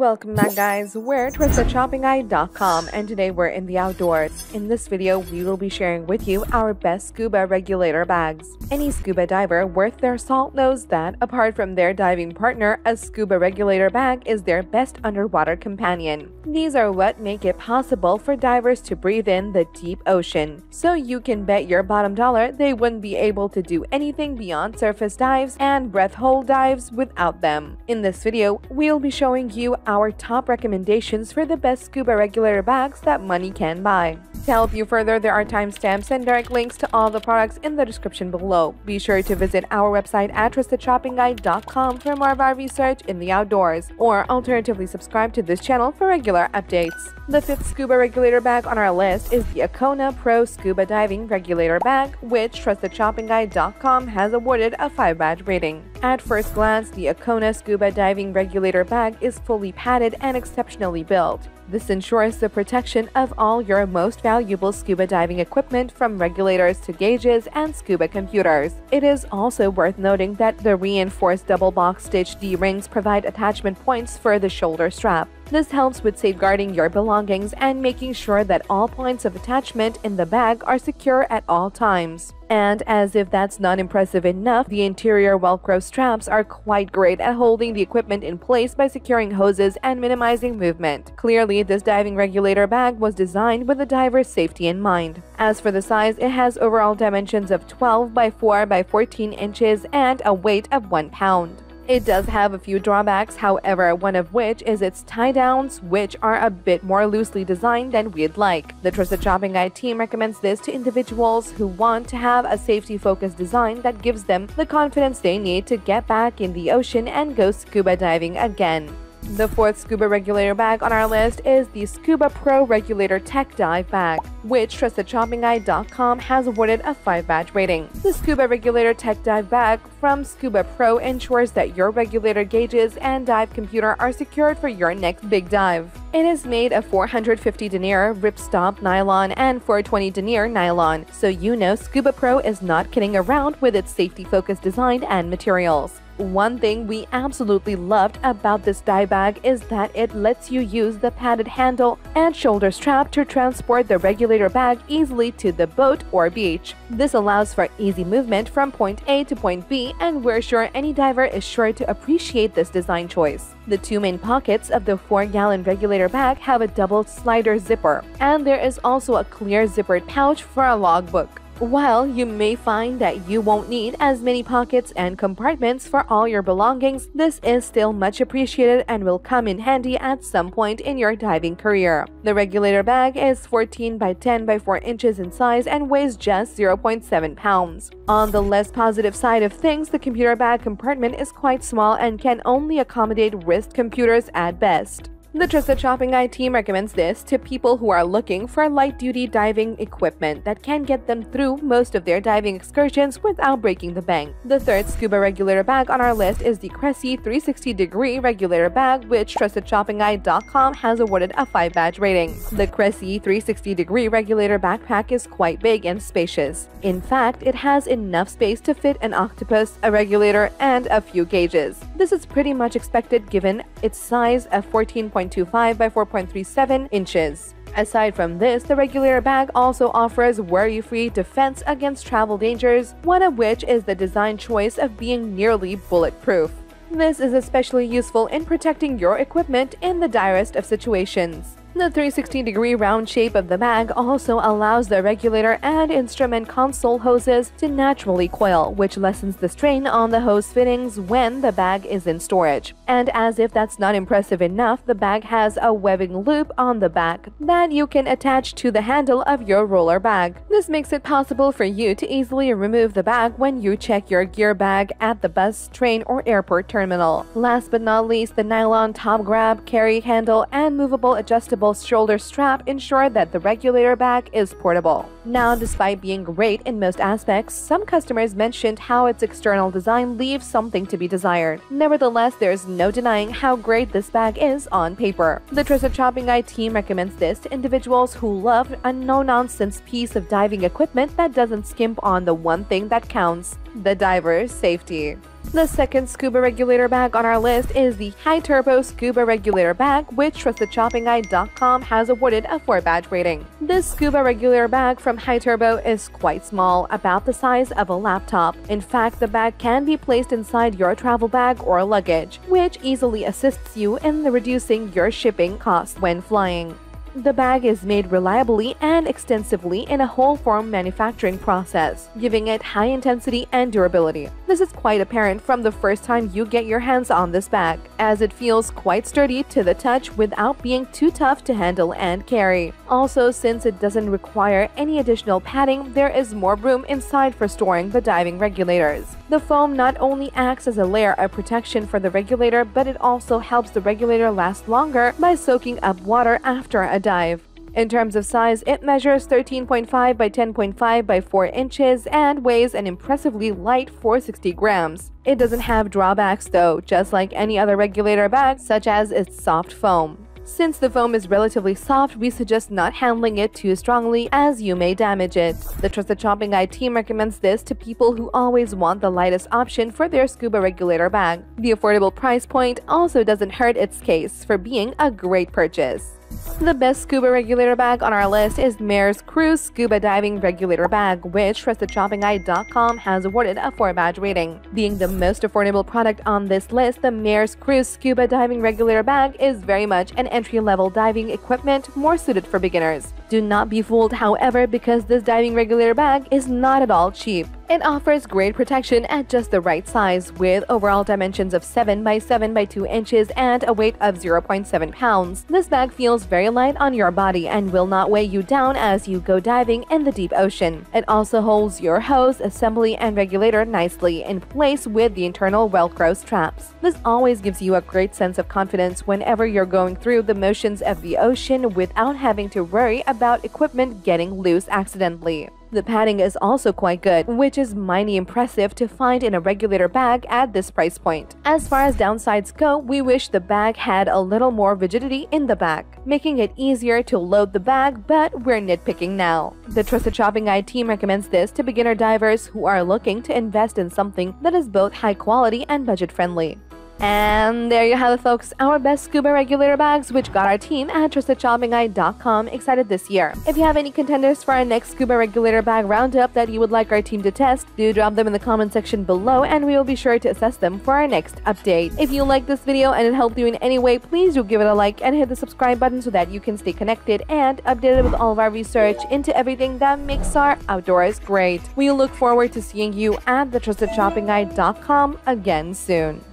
Welcome back guys, we're TrustedShoppingGuide.com and today we're in the outdoors. In this video, we will be sharing with you our best scuba regulator bags. Any scuba diver worth their salt knows that, apart from their diving partner, a scuba regulator bag is their best underwater companion. These are what make it possible for divers to breathe in the deep ocean. So you can bet your bottom dollar they wouldn't be able to do anything beyond surface dives and breath hold dives without them. In this video, we'll be showing you our top recommendations for the best scuba regulator bags that money can buy. To help you further, there are timestamps and direct links to all the products in the description below. Be sure to visit our website at trustedshoppingguide.com for more of our research in the outdoors, or alternatively subscribe to this channel for regular updates. The fifth scuba regulator bag on our list is the Akona Pro Scuba Diving Regulator Bag, which TrustedShoppingGuide.com has awarded a 5-badge rating. At first glance, the Akona Scuba Diving Regulator Bag is fully padded and exceptionally built. This ensures the protection of all your most valuable scuba diving equipment from regulators to gauges and scuba computers. It is also worth noting that the reinforced double box stitch D-rings provide attachment points for the shoulder strap. This helps with safeguarding your belongings and making sure that all points of attachment in the bag are secure at all times. And as if that's not impressive enough, the interior Velcro straps are quite great at holding the equipment in place by securing hoses and minimizing movement. Clearly, this diving regulator bag was designed with the diver's safety in mind. As for the size, it has overall dimensions of 12 by 4 by 14 inches and a weight of 1 pound. It does have a few drawbacks, however, one of which is its tie downs, which are a bit more loosely designed than we'd like. The Trusted Shopping Guide team recommends this to individuals who want to have a safety focused design that gives them the confidence they need to get back in the ocean and go scuba diving again. The fourth scuba regulator bag on our list is the Scubapro Regulator Tech Dive Bag, which TrustedShoppingGuide.com has awarded a 5-badge rating. The Scuba Regulator Tech Dive Bag from Scubapro ensures that your regulator gauges and dive computer are secured for your next big dive. It is made of 450 denier ripstop nylon and 420 denier nylon, so you know Scubapro is not kidding around with its safety-focused design and materials. One thing we absolutely loved about this dive bag is that it lets you use the padded handle and shoulder strap to transport the regulator bag easily to the boat or beach. This allows for easy movement from point A to point B and we're sure any diver is sure to appreciate this design choice. The two main pockets of the 4-gallon regulator bag have a double slider zipper, and there is also a clear zippered pouch for a logbook. While you may find that you won't need as many pockets and compartments for all your belongings, this is still much appreciated and will come in handy at some point in your diving career. The regulator bag is 14 by 10 by 4 inches in size and weighs just 0.7 pounds. On the less positive side of things, the computer bag compartment is quite small and can only accommodate wrist computers at best. The Trusted Shopping Guide team recommends this to people who are looking for light-duty diving equipment that can get them through most of their diving excursions without breaking the bank. The third scuba regulator bag on our list is the Cressi 360-degree regulator bag, which TrustedShoppingGuide.com has awarded a 5-badge rating. The Cressi 360-degree regulator backpack is quite big and spacious. In fact, it has enough space to fit an octopus, a regulator, and a few gauges. This is pretty much expected given its size of 14. 4.25 by 4.37 inches. Aside from this, the regulator bag also offers worry-free defense against travel dangers, one of which is the design choice of being nearly bulletproof. This is especially useful in protecting your equipment in the direst of situations. The 360 degree round shape of the bag also allows the regulator and instrument console hoses to naturally coil, which lessens the strain on the hose fittings when the bag is in storage. And as if that's not impressive enough, the bag has a webbing loop on the back that you can attach to the handle of your roller bag. This makes it possible for you to easily remove the bag when you check your gear bag at the bus, train, or airport terminal. Last but not least, the nylon top grab, carry handle, and movable adjustable shoulder strap ensure that the regulator bag is portable. Now, despite being great in most aspects, some customers mentioned how its external design leaves something to be desired. Nevertheless, there's no denying how great this bag is on paper. The Trusted Shopping Guide team recommends this to individuals who love a no-nonsense piece of diving equipment that doesn't skimp on the one thing that counts, the diver's safety. The second scuba regulator bag on our list is the Hiturbo Scuba Regulator Bag, which TrustedShoppingGuide.com has awarded a 4 badge rating. This scuba regulator bag from Hiturbo is quite small, about the size of a laptop. In fact, the bag can be placed inside your travel bag or luggage, which easily assists you in reducing your shipping costs when flying. The bag is made reliably and extensively in a whole form manufacturing process, giving it high intensity and durability. This is quite apparent from the first time you get your hands on this bag, as it feels quite sturdy to the touch without being too tough to handle and carry. Also, since it doesn't require any additional padding, there is more room inside for storing the diving regulators. The foam not only acts as a layer of protection for the regulator, but it also helps the regulator last longer by soaking up water after a dive. In terms of size, it measures 13.5 by 10.5 by 4 inches and weighs an impressively light 460 grams. It doesn't have drawbacks though, just like any other regulator bag, such as its soft foam. Since the foam is relatively soft, we suggest not handling it too strongly as you may damage it. The Trusted Shopping Guide team recommends this to people who always want the lightest option for their scuba regulator bag. The affordable price point also doesn't hurt its case for being a great purchase. The best scuba regulator bag on our list is Mares Cruise Scuba Diving Regulator Bag, which TrustedShoppingGuide.com has awarded a 4 badge rating. Being the most affordable product on this list, the Mares Cruise Scuba Diving Regulator Bag is very much an entry-level diving equipment more suited for beginners. Do not be fooled, however, because this diving regulator bag is not at all cheap. It offers great protection at just the right size, with overall dimensions of 7 by 7 by 2 inches and a weight of 0.7 pounds. This bag feels very light on your body and will not weigh you down as you go diving in the deep ocean. It also holds your hose, assembly, and regulator nicely in place with the internal Velcro straps. This always gives you a great sense of confidence whenever you're going through the motions of the ocean without having to worry about equipment getting loose accidentally. The padding is also quite good, which is mighty impressive to find in a regulator bag at this price point. As far as downsides go, we wish the bag had a little more rigidity in the back, making it easier to load the bag, but we're nitpicking now. The Trusted Shopping Guide team recommends this to beginner divers who are looking to invest in something that is both high quality and budget friendly. And there you have it, folks, our best scuba regulator bags, which got our team at TrustedShoppingGuide.com excited this year. If you have any contenders for our next scuba regulator bag roundup that you would like our team to test, do drop them in the comment section below and we will be sure to assess them for our next update. If you like this video and it helped you in any way, please do give it a like and hit the subscribe button so that you can stay connected and updated with all of our research into everything that makes our outdoors great. We look forward to seeing you at TheTrustedShoppingGuide.com again soon.